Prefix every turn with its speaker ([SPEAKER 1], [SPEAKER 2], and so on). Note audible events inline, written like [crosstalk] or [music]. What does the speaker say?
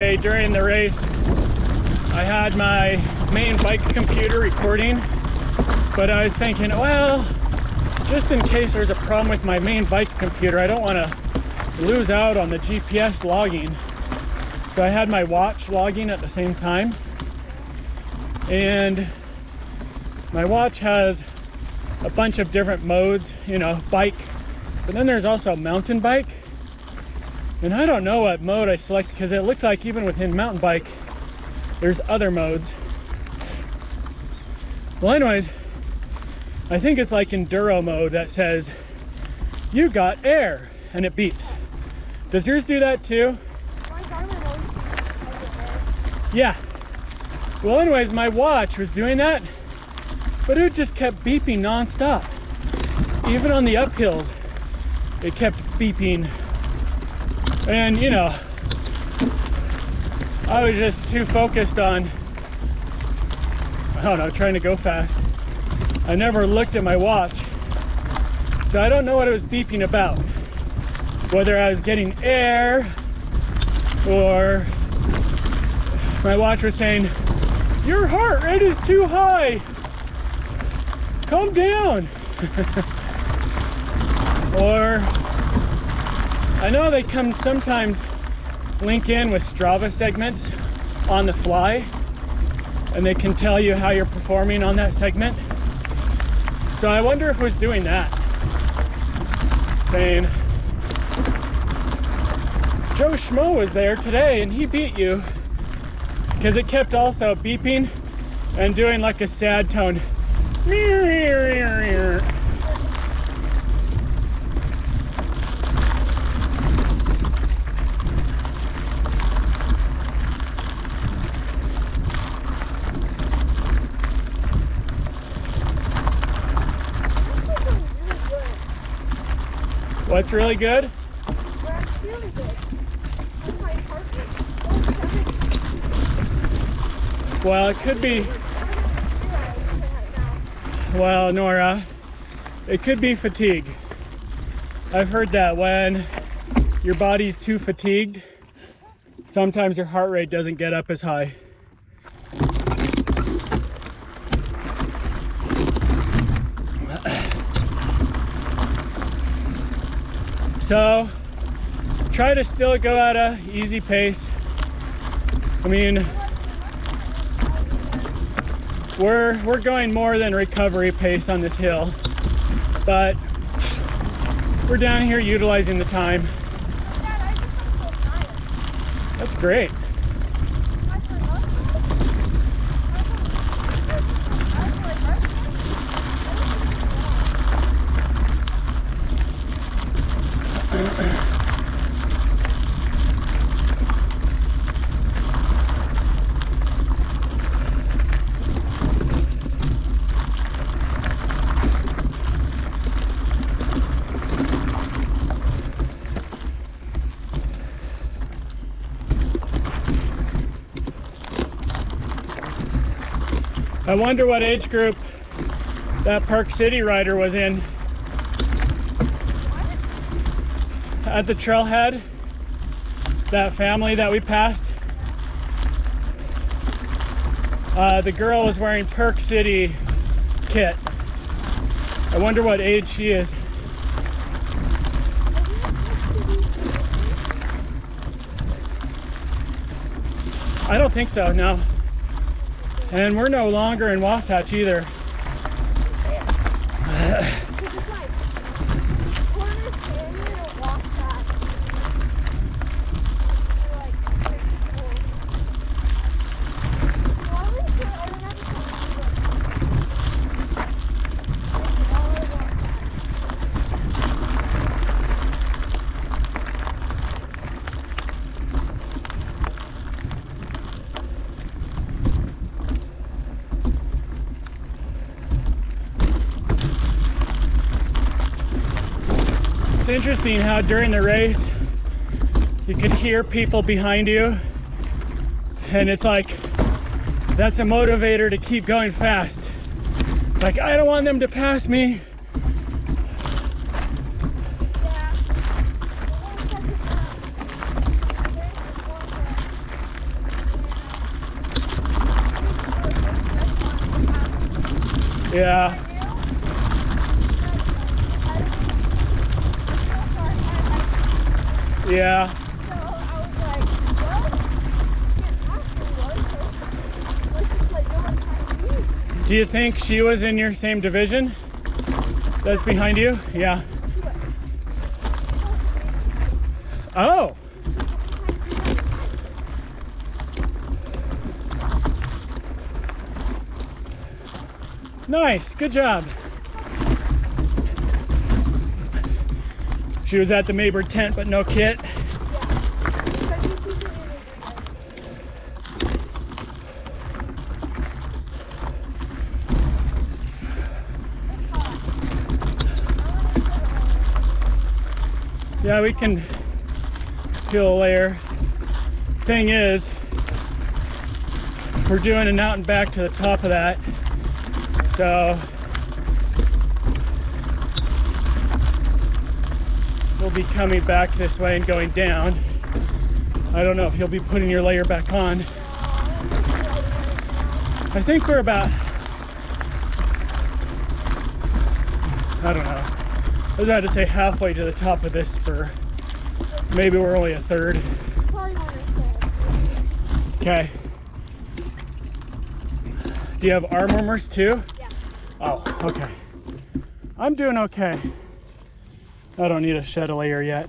[SPEAKER 1] During the race, I had my main bike computer recording, but I was thinking, well, just in case there's a problem with my main bike computer, I don't want to lose out on the GPS logging. So I had my watch logging at the same time. And my watch has a bunch of different modes, you know, bike, but then there's also mountain bike. And I don't know what mode I selected because it looked like even within mountain bike, there's other modes. Well, anyways, I think it's like enduro mode that says, you got air, and it beeps. Does yours do that too? Yeah. Well, anyways, my watch was doing that, but it just kept beeping nonstop. Even on the uphills, it kept beeping and you know, I was just too focused on, I don't know, trying to go fast. I never looked at my watch. So I don't know what it was beeping about. Whether I was getting air or my watch was saying, your heart rate is too high. Calm down. [laughs] or I know they come sometimes link in with Strava segments on the fly and they can tell you how you're performing on that segment. So I wonder if it was doing that. Saying, Joe Schmo was there today and he beat you. Because it kept also beeping and doing like a sad tone. What's really good? Well, it could be. Well, Nora, it could be fatigue. I've heard that when your body's too fatigued, sometimes your heart rate doesn't get up as high. So try to still go at a easy pace. I mean, we're we're going more than recovery pace on this hill, but we're down here utilizing the time. That's great. I wonder what age group that Park City rider was in. At the trailhead, that family that we passed, uh, the girl was wearing Park City kit. I wonder what age she is. I don't think so, no. And we're no longer in Wasatch either. interesting how during the race, you could hear people behind you. And it's like, that's a motivator to keep going fast. It's like, I don't want them to pass me. Yeah. Yeah.
[SPEAKER 2] So I was like, well, was, so let's just let no one pass me.
[SPEAKER 1] Do you think she was in your same division? That's behind you? Yeah. Oh. Nice. Good job. She was at the Maber tent, but no kit. Yeah, we can peel a layer. Thing is, we're doing an out and back to the top of that. So we'll be coming back this way and going down. I don't know if you'll be putting your layer back on. I think we're about, I don't know. I was about to say halfway to the top of this spur. Maybe we're only a third.
[SPEAKER 2] Probably when I said.
[SPEAKER 1] Okay. Do you have arm warmers too?
[SPEAKER 2] Yeah.
[SPEAKER 1] Oh, okay. I'm doing okay. I don't need a layer yet.